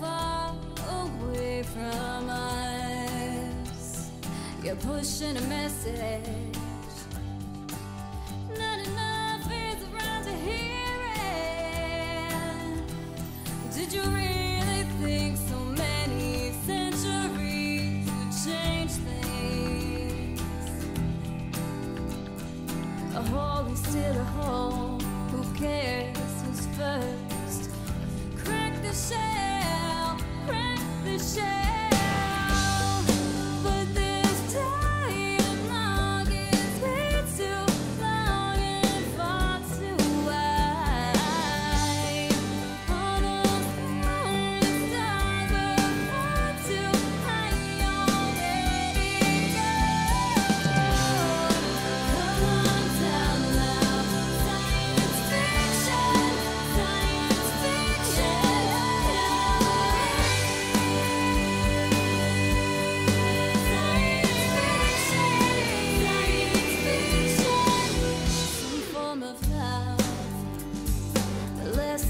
far away from us. You're pushing a message. Not enough is around to hear it. Did you really think so many centuries would change things? A hole is still a hole. Who cares who's first? Crack the shell friend.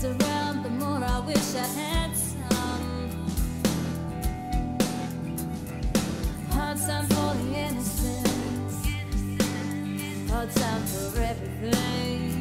around, the more I wish I had some. Hard time for the innocence, hard time for everything.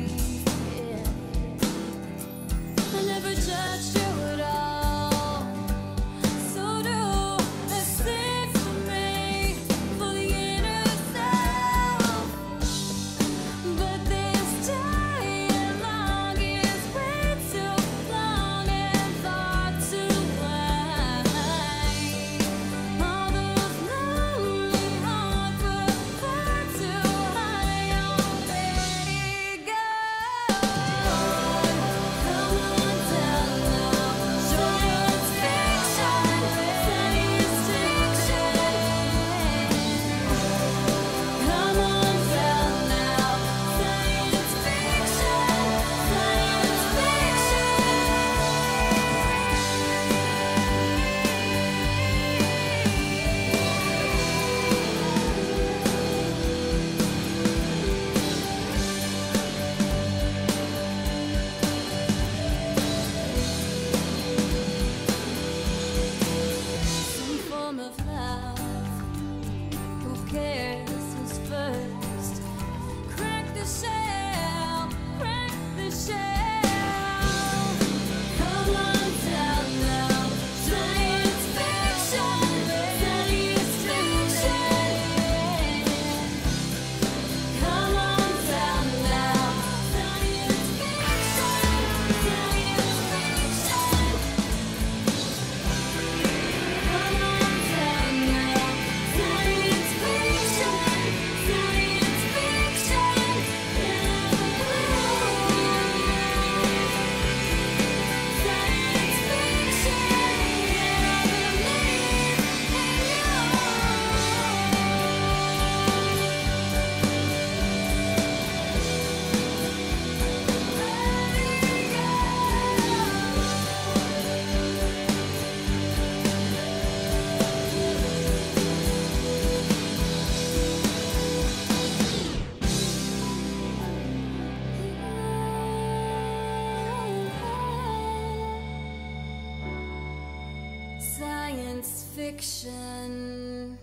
fiction.